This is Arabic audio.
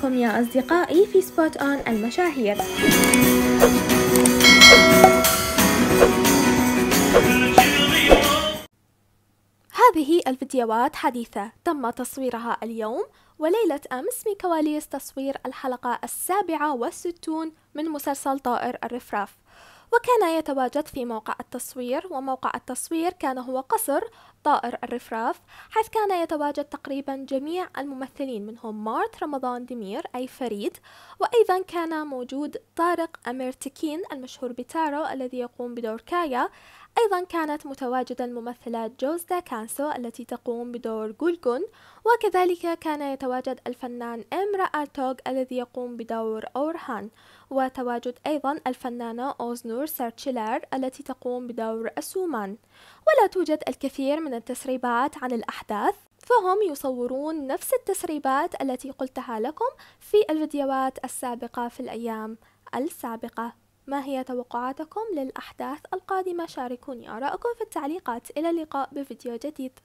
بكم يا أصدقائي في سبوت أون المشاهير. هذه الفيديوهات حديثة تم تصويرها اليوم وليلة أمس من كواليس تصوير الحلقة السابعة والستون من مسلسل طائر الرفراف. وكان يتواجد في موقع التصوير وموقع التصوير كان هو قصر طائر الرفراف حيث كان يتواجد تقريبا جميع الممثلين منهم مارت رمضان دمير أي فريد. وأيضا كان موجود طارق أميرتكين المشهور بتارو الذي يقوم بدور كايا. أيضا كانت متواجدة الممثلة جوزدا كانسو التي تقوم بدور جولجون وكذلك كان يتواجد الفنان إمرا أرتوغ الذي يقوم بدور أورهان وتواجد أيضا الفنانة أوزنور سارتشيلار التي تقوم بدور أسومان. ولا توجد الكثير من التسريبات عن الأحداث فهم يصورون نفس التسريبات التي قلتها لكم في الفيديوهات السابقة في الأيام السابقة. ما هي توقعاتكم للأحداث القادمة؟ شاركوني آراءكم في التعليقات. إلى اللقاء بفيديو جديد.